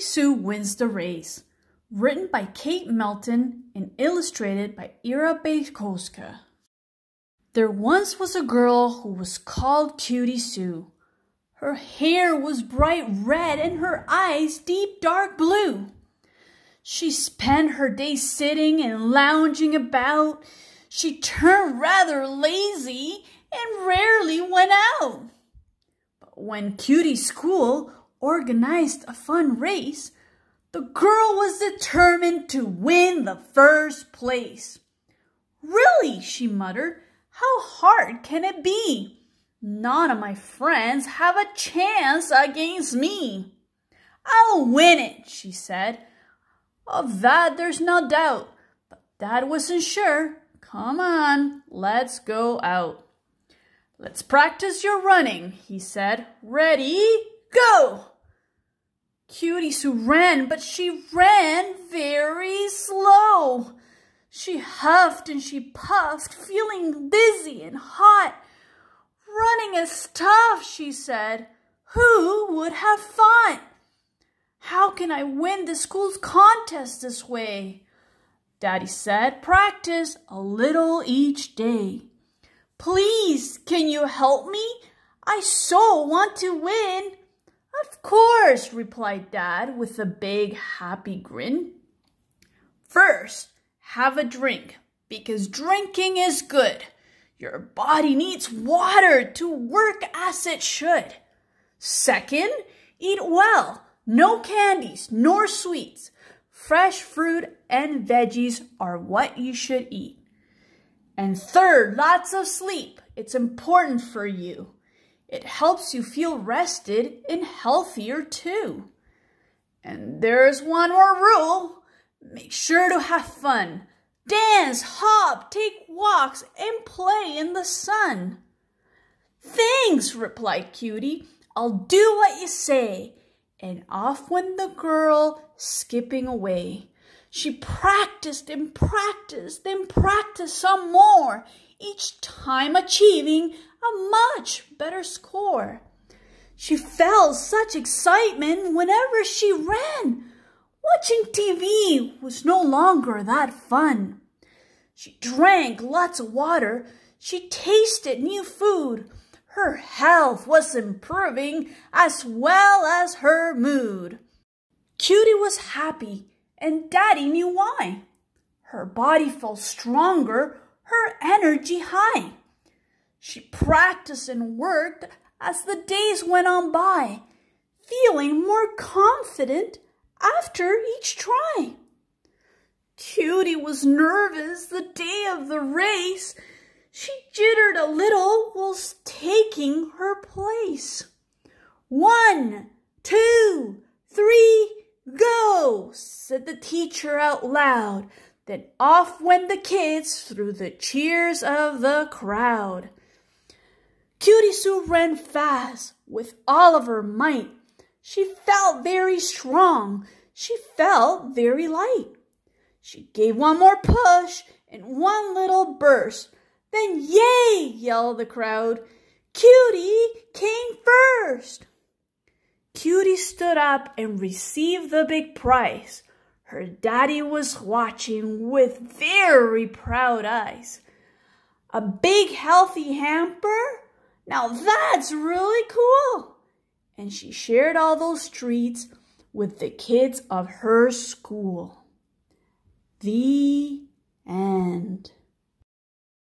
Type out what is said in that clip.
Sue Wins the Race. Written by Kate Melton and illustrated by Ira Baykovska. There once was a girl who was called Cutie Sue. Her hair was bright red and her eyes deep dark blue. She spent her days sitting and lounging about. She turned rather lazy and rarely went out. But when Cutie School organized a fun race, the girl was determined to win the first place. Really, she muttered, how hard can it be? None of my friends have a chance against me. I'll win it, she said. Of that there's no doubt, but Dad wasn't sure. Come on, let's go out. Let's practice your running, he said. Ready, go! Cutie Sue ran, but she ran very slow. She huffed and she puffed, feeling dizzy and hot. Running is tough, she said. Who would have thought? How can I win the school's contest this way? Daddy said, practice a little each day. Please, can you help me? I so want to win. Of course, replied Dad with a big happy grin. First, have a drink because drinking is good. Your body needs water to work as it should. Second, eat well. No candies nor sweets. Fresh fruit and veggies are what you should eat. And third, lots of sleep. It's important for you. It helps you feel rested and healthier too. And there's one more rule. Make sure to have fun. Dance, hop, take walks, and play in the sun. Thanks, replied Cutie. I'll do what you say. And off went the girl, skipping away. She practiced and practiced and practiced some more, each time achieving a much better score. She felt such excitement whenever she ran. Watching TV was no longer that fun. She drank lots of water. She tasted new food. Her health was improving as well as her mood. Cutie was happy and Daddy knew why. Her body felt stronger, her energy high. She practiced and worked as the days went on by, feeling more confident after each try. Cutie was nervous the day of the race. She jittered a little whilst taking her place. One, two, three, go, said the teacher out loud. Then off went the kids through the cheers of the crowd. Cutie Sue ran fast with all of her might. She felt very strong. She felt very light. She gave one more push and one little burst. Then yay, yelled the crowd. Cutie came first. Cutie stood up and received the big prize. Her daddy was watching with very proud eyes. A big healthy hamper? Now that's really cool. And she shared all those treats with the kids of her school. The end.